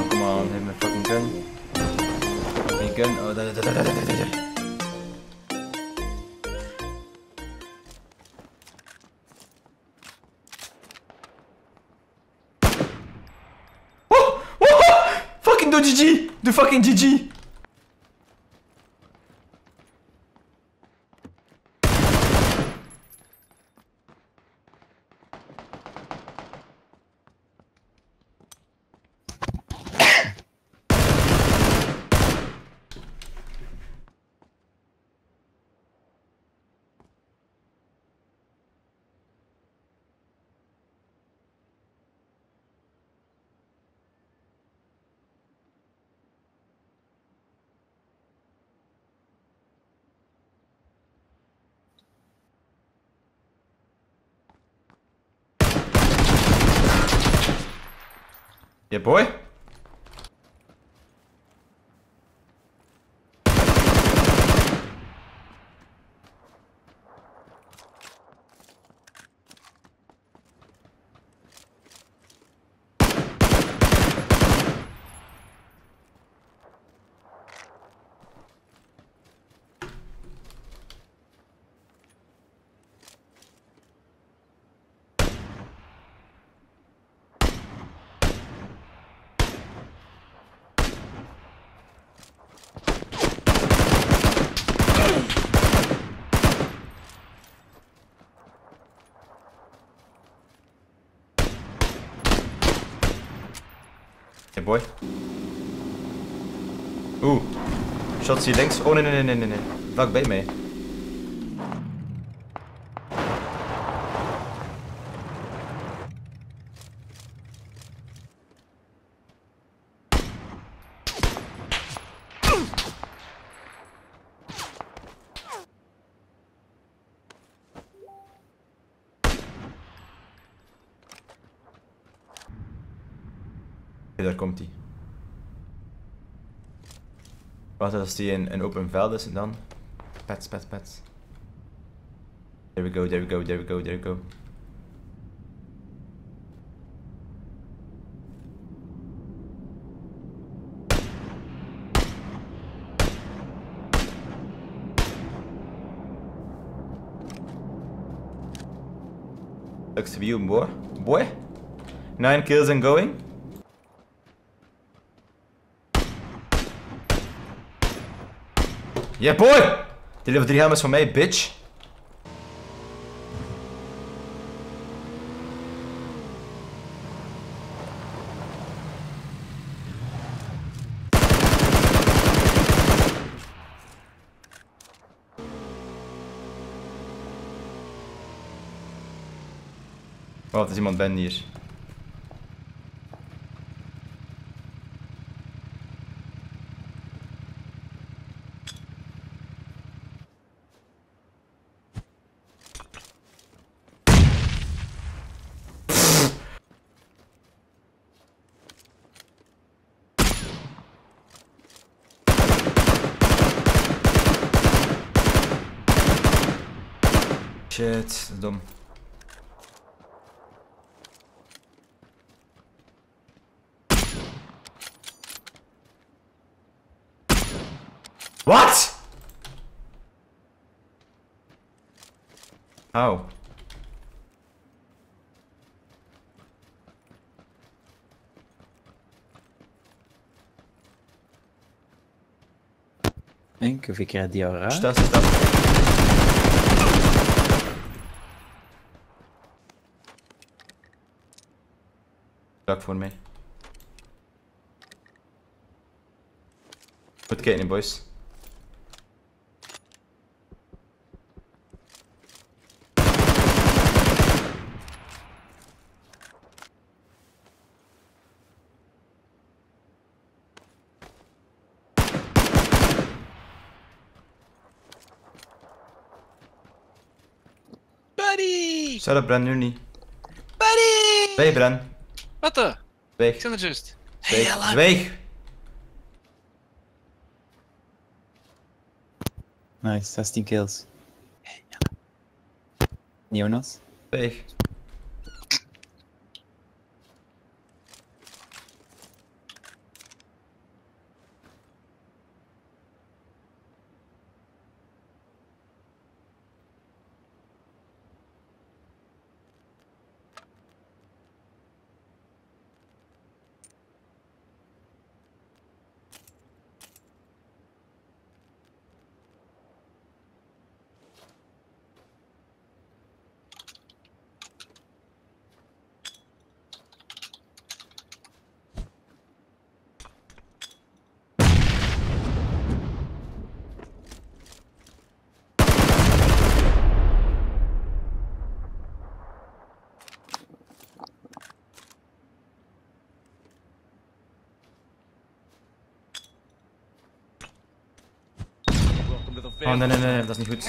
on, come on, hit my fucking gun. My gun, oh, da da da da da da da da. Oh, oh, oh, do GG! Do fucking GG! Yeah, boy. Hey boy. Oeh. Shots hier links. Oh nee, nee, nee, nee, nee. Vlak bij mij. Daar komt hij. Wat als die in een open veld is en dan? Pets, pets, pets. There we go, there we go, there we go, there we go. Looks to you, boy. Boy? Nine kills and going? Yeah, boy! Die level 3 helm is van mij, bitch. Oh, er is iemand ben hier. Shit, is dom. What? How? Hein, que fait qu'il y a des Está, Work for me. Good getting, boys. Buddy! Shut up, Bran, you're knee. Buddy! Hey, Bran. Wat de? Ik Zwijg. zit er juist. Zwijg. Nice, 16 kills. Jonas? Zwijg. Oh nee, nee, nee, nee, dat is niet goed.